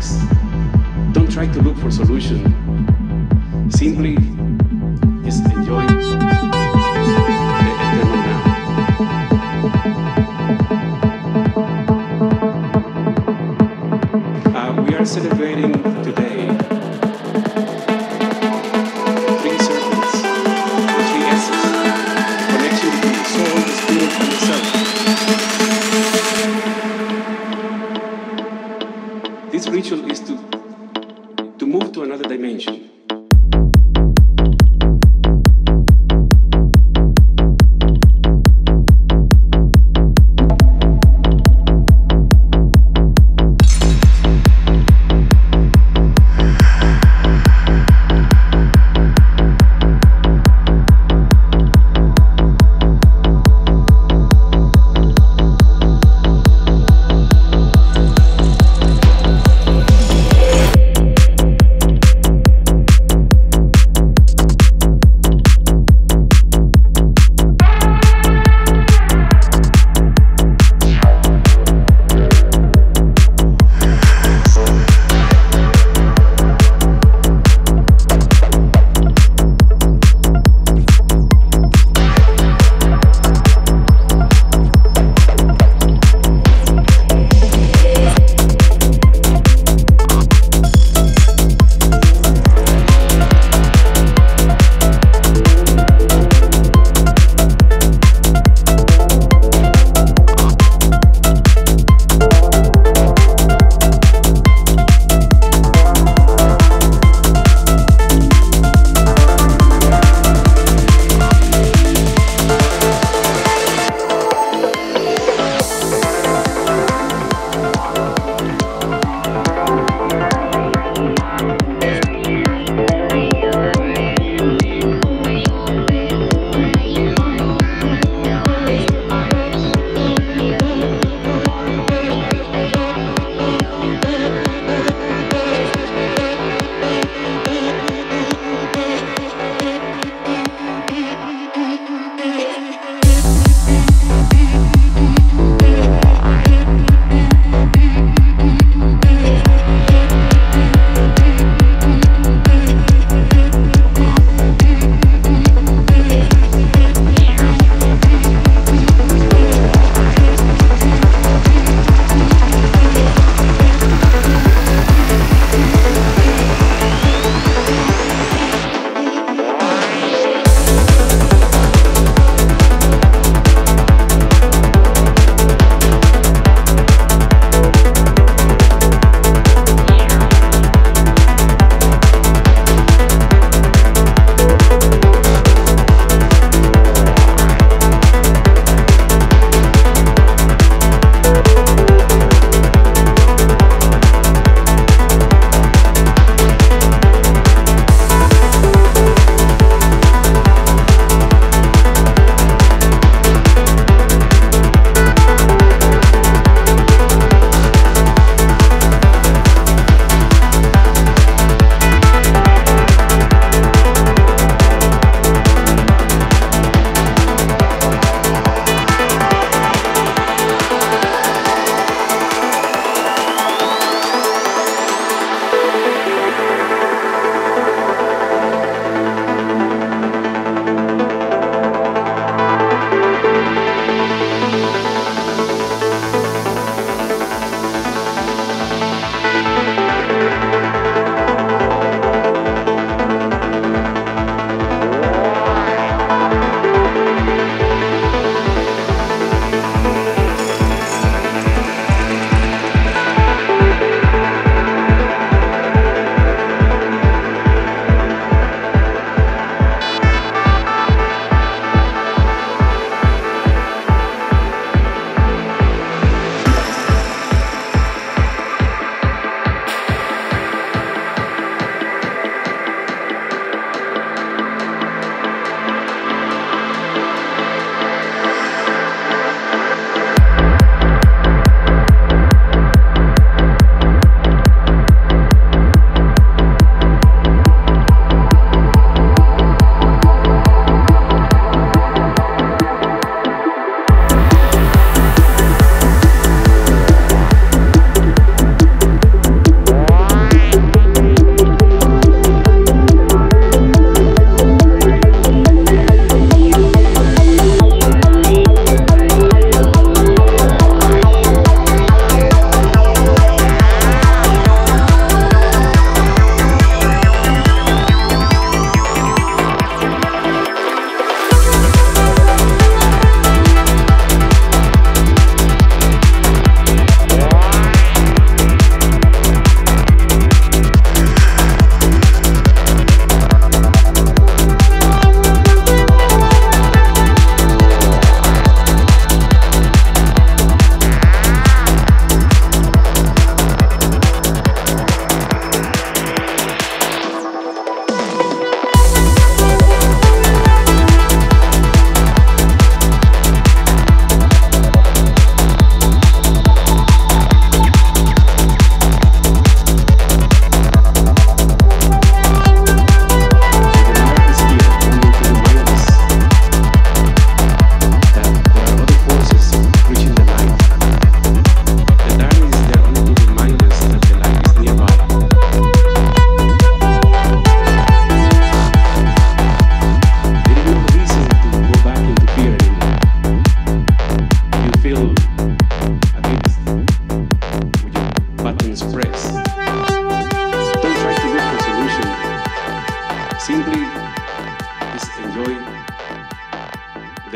express. Don't try to look for solution.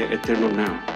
Eterno Now.